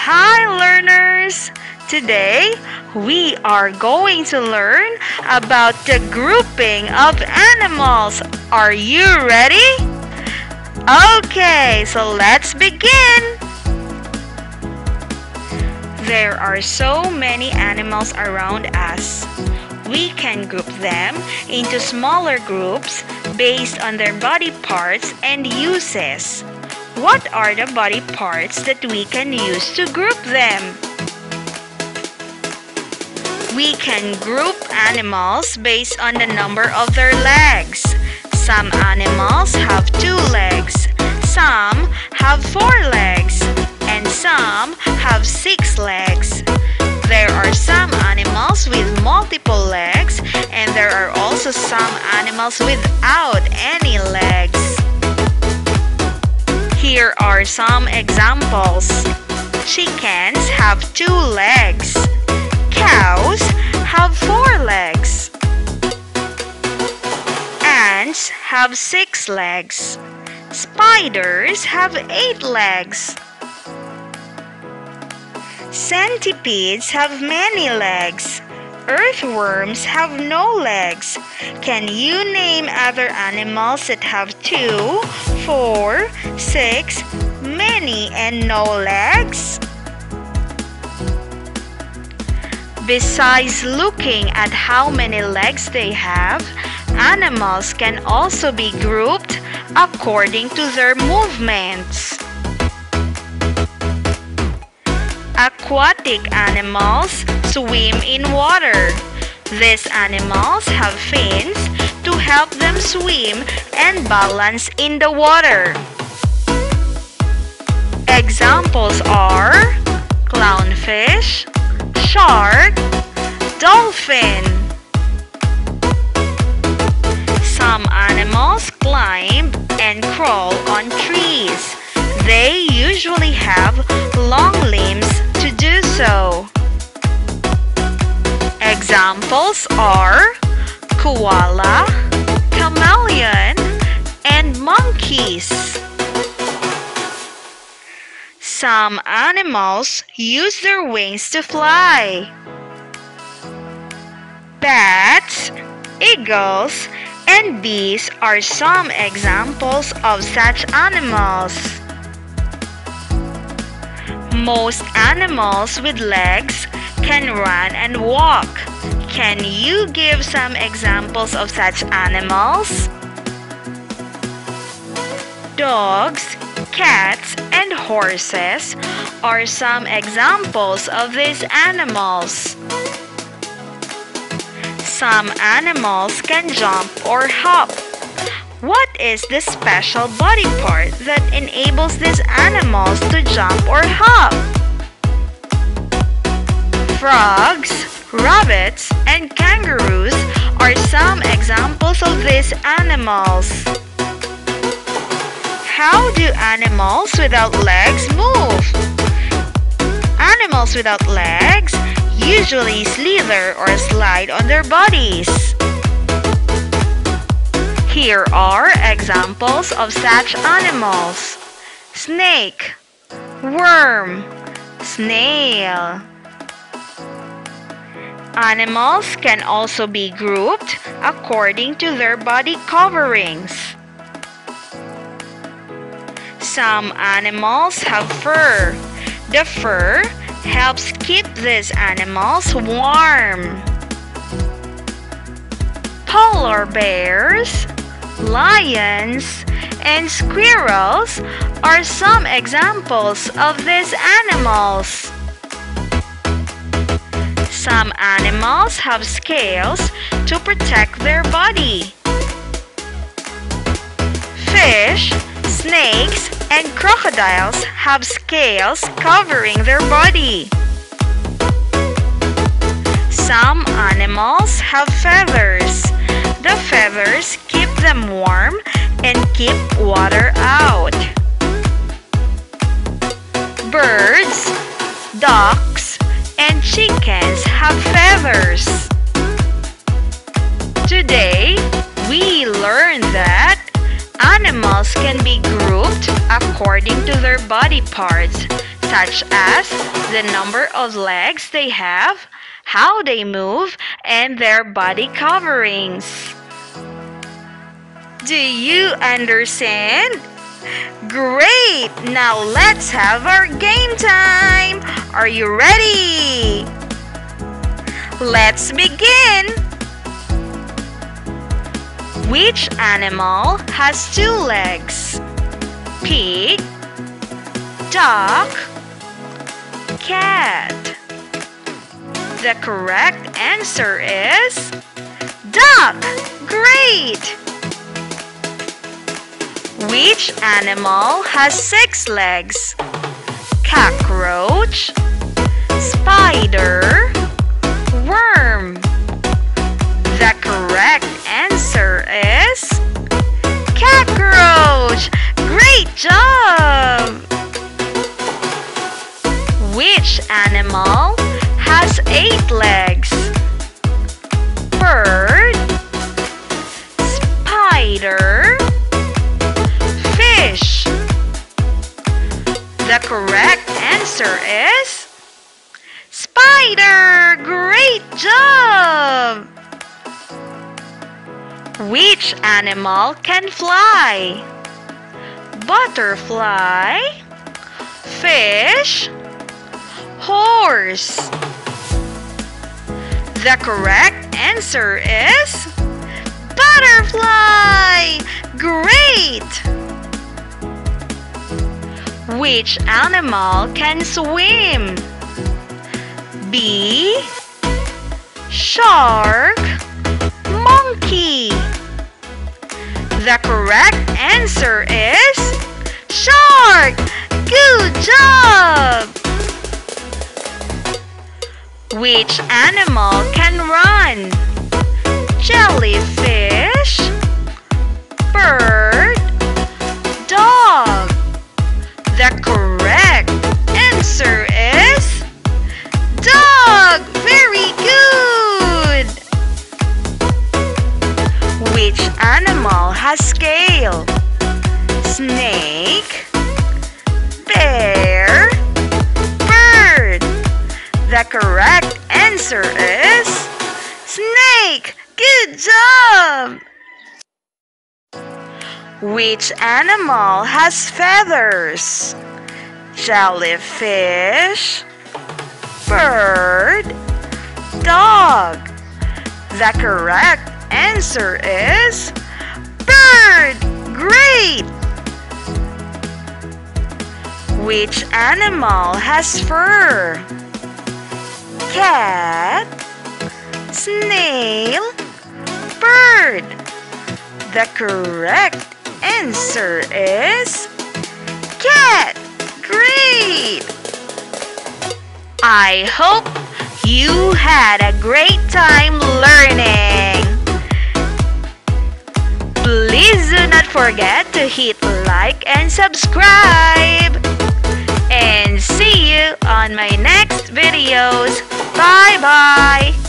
Hi, learners! Today, we are going to learn about the grouping of animals. Are you ready? Okay, so let's begin! There are so many animals around us. We can group them into smaller groups based on their body parts and uses. What are the body parts that we can use to group them? We can group animals based on the number of their legs. Some animals have two legs, some have four legs, and some have six legs. There are some animals with multiple legs, and there are also some animals without any legs. Here are some examples. Chickens have two legs. Cows have four legs. Ants have six legs. Spiders have eight legs. Centipedes have many legs. Earthworms have no legs. Can you name other animals that have two, four, six, many, and no legs? Besides looking at how many legs they have, animals can also be grouped according to their movements. Aquatic animals swim in water. These animals have fins to help them swim and balance in the water. Examples are clownfish, shark, dolphin. Some animals climb and crawl on trees. They usually have long limbs to do so. Examples are koala, chameleon, and monkeys. Some animals use their wings to fly. Bats, eagles, and bees are some examples of such animals. Most animals with legs can run and walk. Can you give some examples of such animals? Dogs, cats, and horses are some examples of these animals. Some animals can jump or hop. What is the special body part that enables these animals to jump or hop? Frogs, rabbits, and kangaroos are some examples of these animals. How do animals without legs move? Animals without legs usually slither or slide on their bodies. Here are examples of such animals. Snake, worm, snail. Animals can also be grouped according to their body coverings. Some animals have fur. The fur helps keep these animals warm. Polar bears, lions, and squirrels are some examples of these animals. Some animals have scales to protect their body. Fish, snakes, and crocodiles have scales covering their body. Some animals have feathers. The feathers keep them warm and keep water out. Birds, ducks, and chickens have feathers. Today, we learned that animals can be grouped according to their body parts such as the number of legs they have, how they move, and their body coverings. Do you understand? Great! Now let's have our game time! Are you ready? Let's begin! Which animal has two legs? Pig, duck, cat. The correct answer is duck. Great! Which animal has six legs? Cockroach, spider, worm. The correct answer is cockroach. Great job! Which animal has eight legs? Correct answer is spider. Great job! Which animal can fly? Butterfly, fish, horse. The correct answer is butterfly. Great! Which animal can swim? Bee, shark, monkey. The correct answer is shark. Good job! Which animal can run? Jellyfish, bird, has scale? Snake, bear, bird. The correct answer is snake. Good job. Which animal has feathers? Jellyfish, bird, dog. The correct answer is bird. Great. Which animal has fur? Cat, snail, bird. The correct answer is cat. Great! I hope you had a great time learning. Please do not forget to hit like and subscribe. And see you on my next videos. Bye bye.